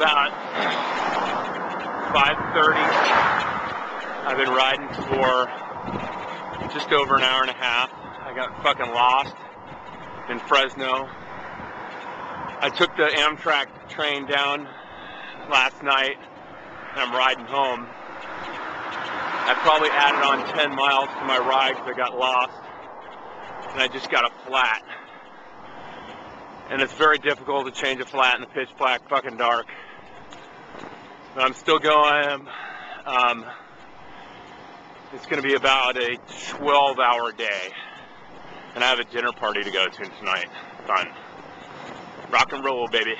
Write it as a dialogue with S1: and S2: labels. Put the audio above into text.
S1: about 5.30. I've been riding for just over an hour and a half. I got fucking lost in Fresno. I took the Amtrak train down last night and I'm riding home. I probably added on 10 miles to my ride because I got lost and I just got a flat. And it's very difficult to change a flat in the pitch black fucking dark. I'm still going. Um, it's going to be about a 12 hour day. And I have a dinner party to go to tonight. Fun. Rock and roll, baby.